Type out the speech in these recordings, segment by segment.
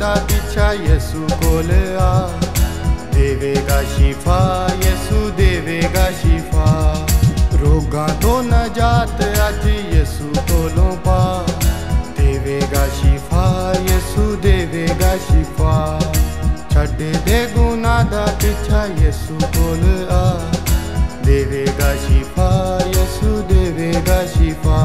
दा पीछा यसु कोल आ देवेगा शिफा, यसु देवेगा शिफा। रोगा तो नजात अज यसु कोलों पा देवेगा शिफा, यसु देवेगा शिफा। छड़े दे गुना दा पीछा यसु कोल आ देवेगा शिफा, यसु देवेगा शिफा।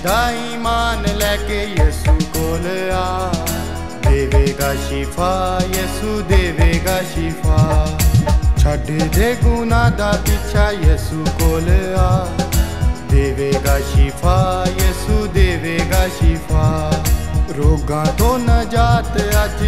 ਦਾ ਈਮਾਨ ਲੈ ਕੇ ਯਿਸੂ ਕੋਲ ਆ ਦੇਵੇਗਾ ਸ਼ਿਫਾ ਯਿਸੂ ਦੇਵੇਗਾ ਸ਼ਿਫਾ ਛੱਡ ਦੇ ਗੁਨਾਹ ਦਾ ਪਿੱਛਾ ਯਿਸੂ ਕੋਲ ਆ ਦੇਵੇਗਾ ਸ਼ਿਫਾ ਯਿਸੂ ਦੇਵੇਗਾ ਸ਼ਿਫਾ ਰੋਗਾਂ ਤੋਂ ਨਜਾਤ ਅੱਜ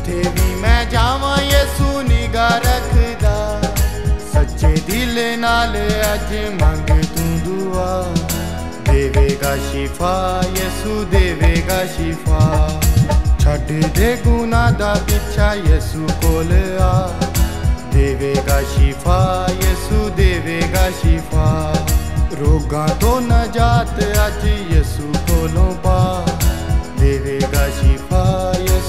ਜਿੱਥੇ ਵੀ ਮੈਂ ਜਾਵਾਂ ਯਿਸੂ ਨਿਗਾ ਰੱਖਦਾ ਸੱਚੇ ਦਿਲ ਨਾਲ ਅੱਜ ਮੰਗ ਤੂੰ ਦੁਆ ਦੇਵੇਗਾ ਸ਼ਿਫਾ ਯਿਸੂ ਦੇਵੇਗਾ ਸ਼ਿਫਾ ਛੱਡ ਦੇ ਗੁਨਾਹ ਦਾ ਪਿੱਛਾ ਯਿਸੂ ਕੋਲ ਆ ਦੇਵੇਗਾ ਸ਼ਿਫਾ ਯਿਸੂ ਦੇਵੇਗਾ ਸ਼ਿਫਾ ਰੋਗਾਂ ਤੋਂ ਨਜਾਤ ਅੱਜ ਯਿਸੂ ਕੋਲੋਂ ਪਾ ਦੇਵੇਗਾ ਸ਼ਿਫਾ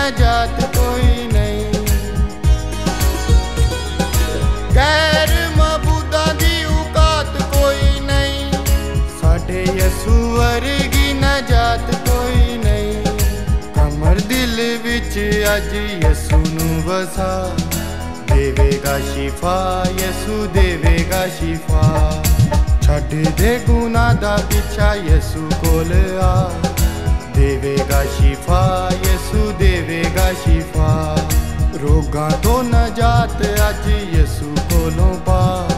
ਨਜਾਤ ਕੋਈ ਨਹੀਂ ਗੈਰ ਮਬੂਦਾਂ ਦੀ ਔਕਾਤ ਕੋਈ ਨਹੀਂ ਸਾਡੇ ਯਿਸੂ ਵਰਗੀ ਨਜਾਤ ਕੋਈ ਨਹੀਂ ਕਮਰ ਦਿਲ ਵਿੱਚ ਅੱਜ ਯਿਸੂ ਨੂੰ ਵਸਾ ਦੇਵੇਗਾ ਸ਼ਿਫਾ ਯਿਸੂ ਦੇਵੇਗਾ ਸ਼ਿਫਾ ਛੱਡ ਦੇ ਗੁਨਾਹ ਦਾ ਪਿੱਛਾ ਯਿਸੂ ਕੋਲ ਆ ਦੇਵੇਗਾ ਸ਼ਿਫਾ ਯਿਸੂ ਦੇਵੇਗਾ ਸ਼ਿਫਾ। ਰੋਗਾਂ ਤੋਂ ਨਜਾਤ ਅੱਜ ਯਿਸੂ ਕੋਲੋਂ ਪਾ।